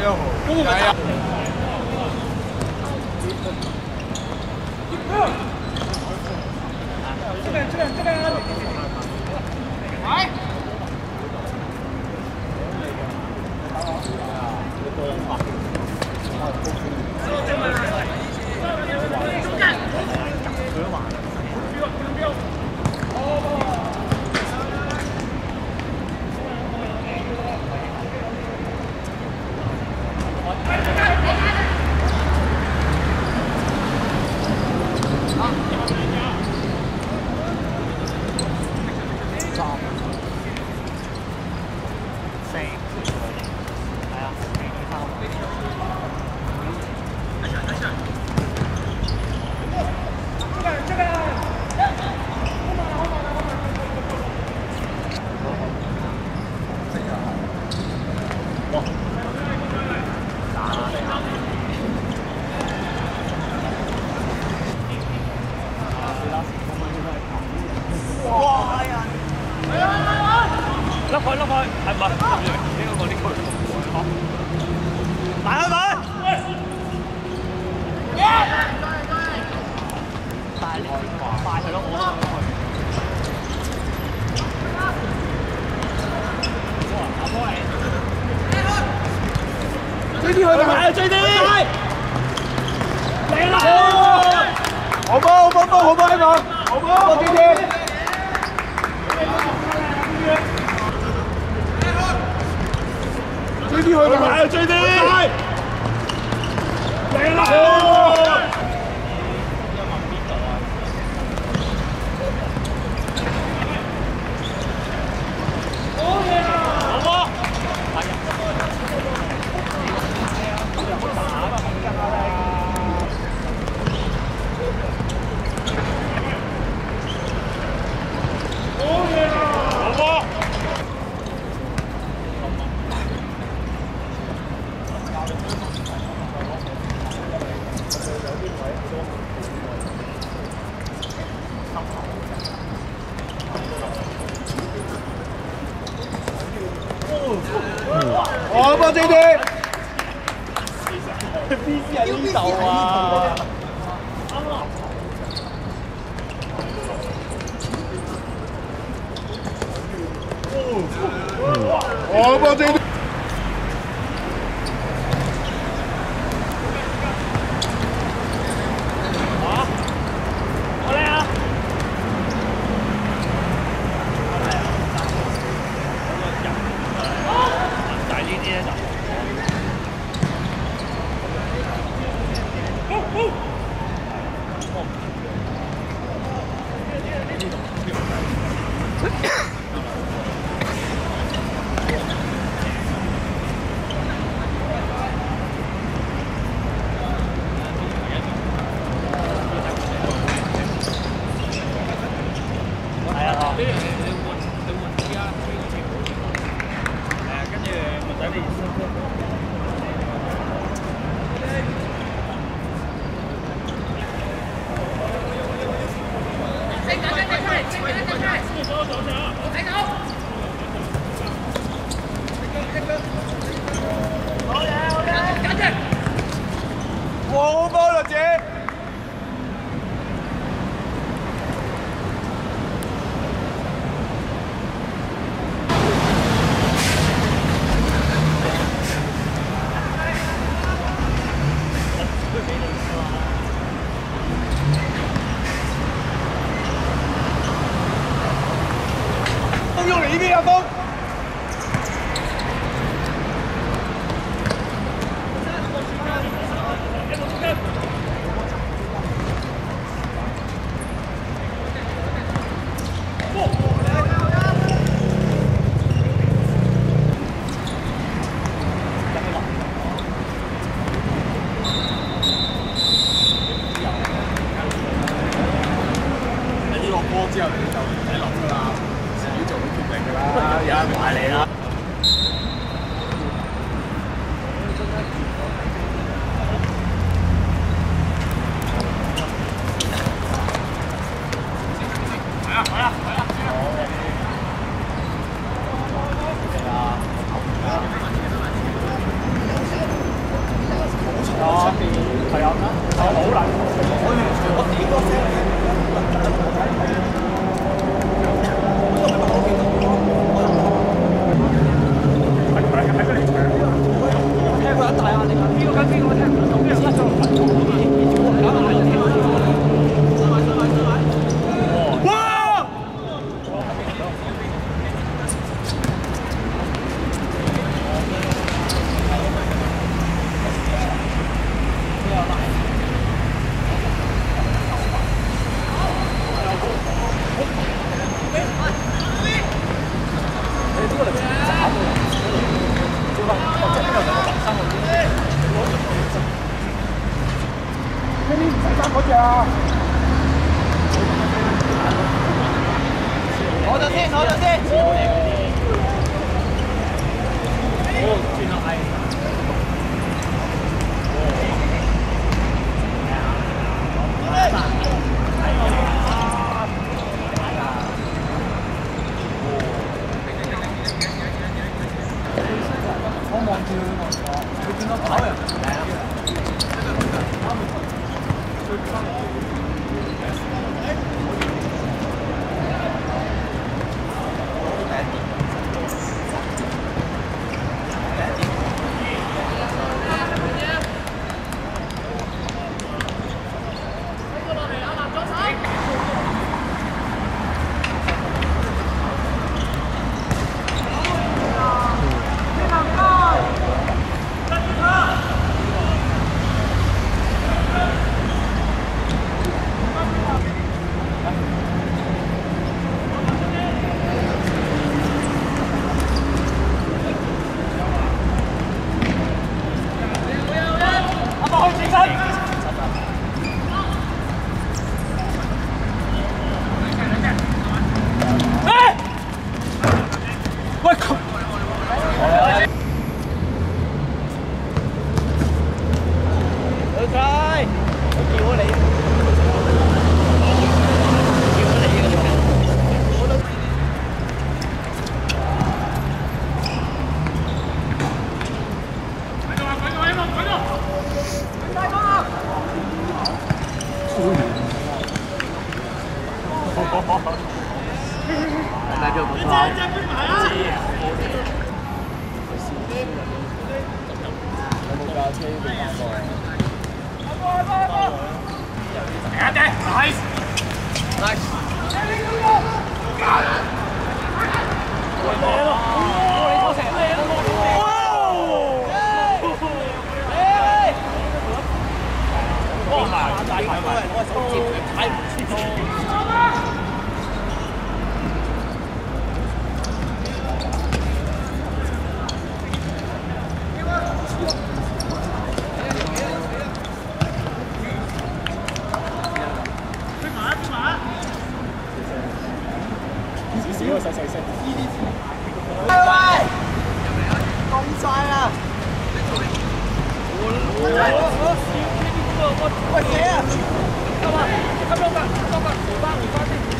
哎呀！呀！快呀！快点！快点！来！追啲去啦！追啲！嚟啦！好波好波波好波呢個，好波好啲啲。追啲去啦！追啲！嚟啦！我幫追啲。B C 喺呢度啊！我幫追啲。好波啦，姐！Ivi, avão! 右の関係がまた発。啊！攞咗先，攞咗先。哦，轉落係。我少少細細聲。喂喂，咁晒啦！喂，幾啊？咁樣㗎，咁樣㗎，回翻回翻先。係啊。哇！